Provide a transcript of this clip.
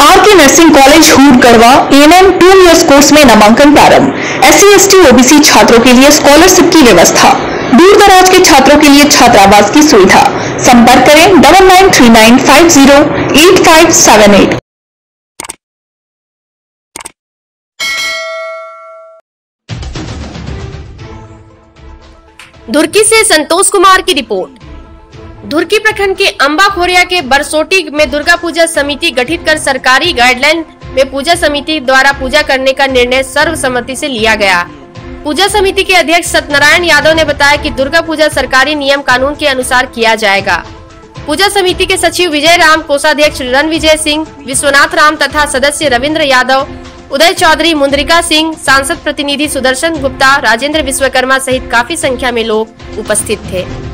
Are K nursing college hood Garhwa ANM two years course में नामांकन प्रारंभ। S C OBC छात्रों के लिए स्कॉलरशिप की व्यवस्था। दूर दराज के छात्रों के लिए छात्रावास की सुविधा। संपर्क करें double nine three nine five zero eight five seven eight Durki से संतोष कुमार की रिपोर्ट। धुरकी प्रखंड के अम्बा खोरिया के बरसोटी में दुर्गा पूजा समिति गठित कर सरकारी गाइडलाइन में पूजा समिति द्वारा पूजा करने का निर्णय सर्वसम्मति से लिया गया। पूजा समिति के अध्यक्ष सत्यनारायण यादव ने बताया कि दुर्गा पूजा सरकारी नियम कानून के अनुसार किया जाएगा। पूजा समिति के सचिव विजय राम, कोषाध्यक्ष रण विजय सिंह, विश्वनाथ राम तथा सदस्य रविंद्र यादव, उदय चौधरी, मुंद्रिका सिंह, सांसद प्रतिनिधि सुदर्शन गुप्ता, राजेंद्र विश्वकर्मा सहित काफ़ी संख्या में लोग उपस्थित थे।